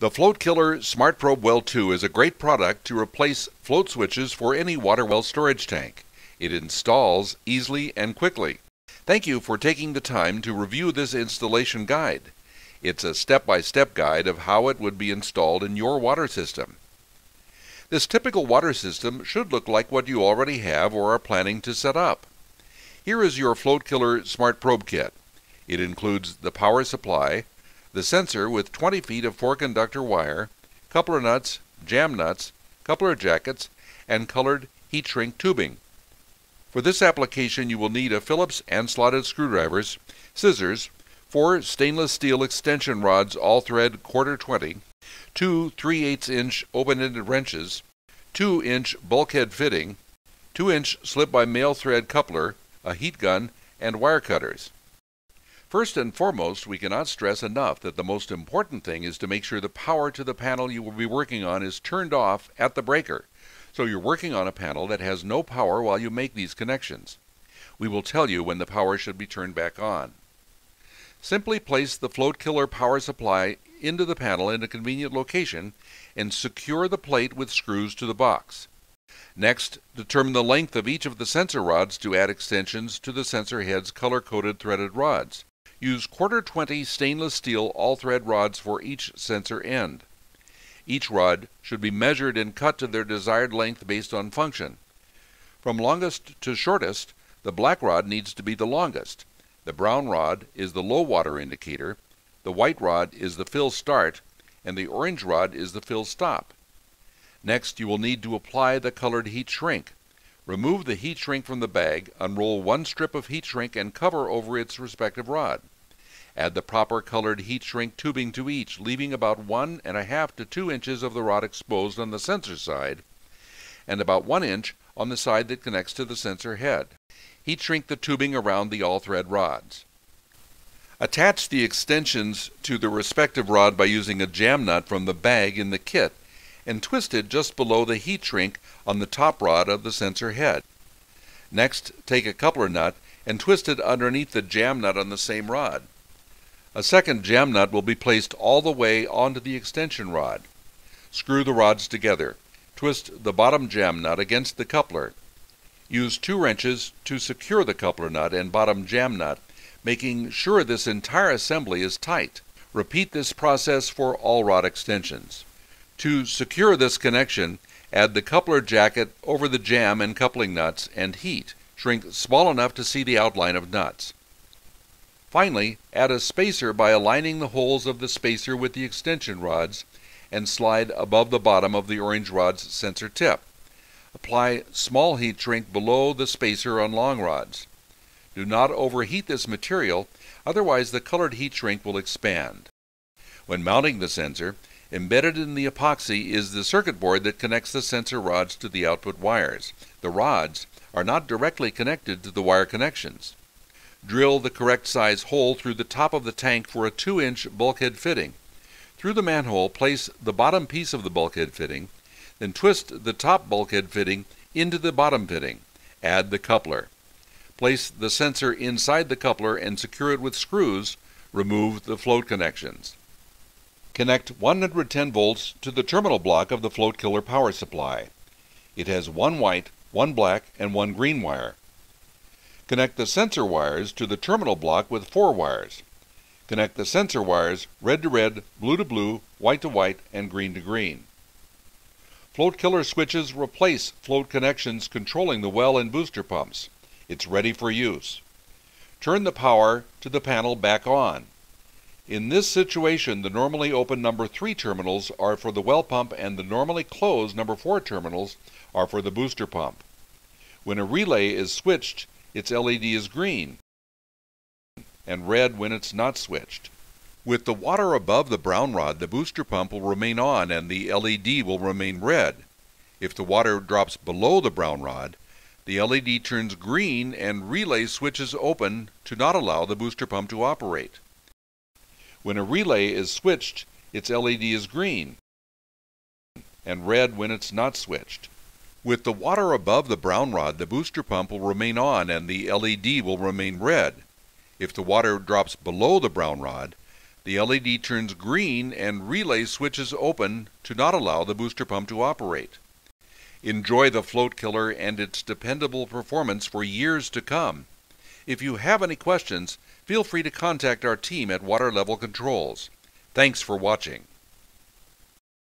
The Float Killer Smart Probe Well 2 is a great product to replace float switches for any water well storage tank. It installs easily and quickly. Thank you for taking the time to review this installation guide. It's a step-by-step -step guide of how it would be installed in your water system. This typical water system should look like what you already have or are planning to set up. Here is your Float Killer Smart Probe Kit. It includes the power supply, the sensor with 20 feet of four-conductor wire, coupler nuts, jam nuts, coupler jackets, and colored heat shrink tubing. For this application you will need a Phillips and slotted screwdrivers, scissors, four stainless steel extension rods all thread quarter 20, two 3 8 inch open-ended wrenches, 2 inch bulkhead fitting, 2 inch slip by male thread coupler, a heat gun, and wire cutters. First and foremost, we cannot stress enough that the most important thing is to make sure the power to the panel you will be working on is turned off at the breaker. So you're working on a panel that has no power while you make these connections. We will tell you when the power should be turned back on. Simply place the float killer power supply into the panel in a convenient location and secure the plate with screws to the box. Next, determine the length of each of the sensor rods to add extensions to the sensor head's color-coded threaded rods. Use quarter 20 stainless steel all-thread rods for each sensor end. Each rod should be measured and cut to their desired length based on function. From longest to shortest, the black rod needs to be the longest. The brown rod is the low water indicator, the white rod is the fill start, and the orange rod is the fill stop. Next, you will need to apply the colored heat shrink. Remove the heat shrink from the bag, unroll one strip of heat shrink and cover over its respective rod. Add the proper colored heat shrink tubing to each, leaving about one and a half to two inches of the rod exposed on the sensor side and about one inch on the side that connects to the sensor head. Heat shrink the tubing around the all-thread rods. Attach the extensions to the respective rod by using a jam nut from the bag in the kit and twist it just below the heat shrink on the top rod of the sensor head. Next, take a coupler nut and twist it underneath the jam nut on the same rod. A second jam nut will be placed all the way onto the extension rod. Screw the rods together. Twist the bottom jam nut against the coupler. Use two wrenches to secure the coupler nut and bottom jam nut, making sure this entire assembly is tight. Repeat this process for all rod extensions. To secure this connection, add the coupler jacket over the jam and coupling nuts and heat. Shrink small enough to see the outline of nuts. Finally, add a spacer by aligning the holes of the spacer with the extension rods and slide above the bottom of the orange rod's sensor tip. Apply small heat shrink below the spacer on long rods. Do not overheat this material, otherwise the colored heat shrink will expand. When mounting the sensor, embedded in the epoxy is the circuit board that connects the sensor rods to the output wires. The rods are not directly connected to the wire connections. Drill the correct size hole through the top of the tank for a 2 inch bulkhead fitting. Through the manhole, place the bottom piece of the bulkhead fitting, then twist the top bulkhead fitting into the bottom fitting. Add the coupler. Place the sensor inside the coupler and secure it with screws. Remove the float connections. Connect 110 volts to the terminal block of the float killer power supply. It has one white, one black, and one green wire. Connect the sensor wires to the terminal block with four wires. Connect the sensor wires red to red, blue to blue, white to white, and green to green. Float killer switches replace float connections controlling the well and booster pumps. It's ready for use. Turn the power to the panel back on. In this situation, the normally open number 3 terminals are for the well pump and the normally closed number 4 terminals are for the booster pump. When a relay is switched, its LED is green and red when it's not switched. With the water above the brown rod, the booster pump will remain on and the LED will remain red. If the water drops below the brown rod, the LED turns green and relay switches open to not allow the booster pump to operate. When a relay is switched, its LED is green and red when it's not switched. With the water above the brown rod, the booster pump will remain on and the LED will remain red. If the water drops below the brown rod, The LED turns green and relay switches open to not allow the booster pump to operate. Enjoy the float killer and its dependable performance for years to come. If you have any questions, feel free to contact our team at Water Level Controls. Thanks for watching.